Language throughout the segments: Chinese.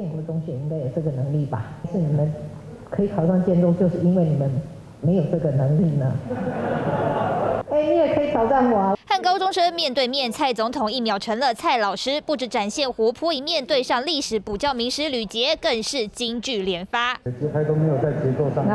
信你们中学应该有这个能力吧？是你们可以考上建筑，就是因为你们没有这个能力呢。哎，你也可以挑战我啊！和高中生面对面，蔡总统一秒成了蔡老师，不止展现活泼一面，对上历史补教名师吕杰，更是金句连发。节拍都没有在节奏上。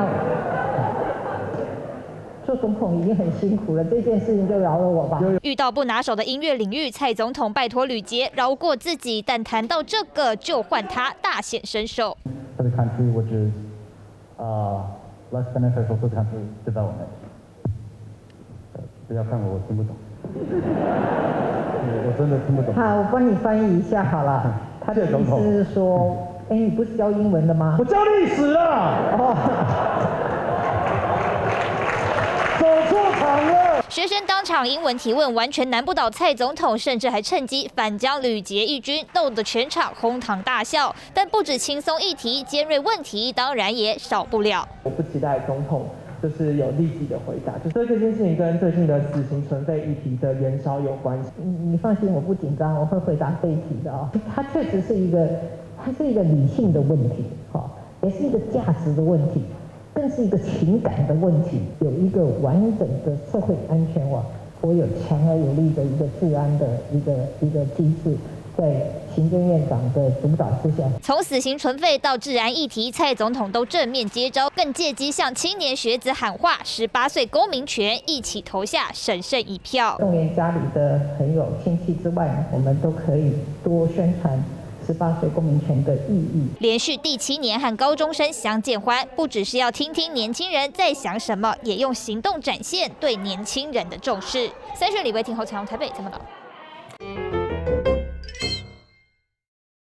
那做总统已经很辛苦了，这件事情就饶了我吧。遇到不拿手的音乐领域，蔡总统拜托吕杰饶过自己，但谈到这个，就换他大显身手。For the country, which is uh less beneficial for the country development. 不要看我，我听不懂。我真的听不懂。好，我帮你翻译一下好了。他的意思是说，哎，你不是教英文的吗？我教历史啊。哦。走错场了。学生当场英文提问，完全难不倒蔡总统，甚至还趁机反将吕杰一军，逗得全场哄堂大笑。但不止轻松议题，尖锐问题当然也少不了。我不期待总统。就是有立即的回答，就这件事情跟最近的死刑存废议题的延烧有关系。你你放心，我不紧张，我会回答这一题的哦。它确实是一个，它是一个理性的问题，哈，也是一个价值的问题，更是一个情感的问题。有一个完整的社会安全网，我有强而有力的一个治安的一个一个机制。在行政院长的主导之下，从死刑存废到治安议题，蔡总统都正面接招，更借机向青年学子喊话：十八岁公民权，一起投下神圣一票。动员家里的朋友亲戚之外，我们都可以多宣传十八岁公民权的意义。连续第七年和高中生相见欢，不只是要听听年轻人在想什么，也用行动展现对年轻人的重视。三选李维庭后彩虹台北，怎么了？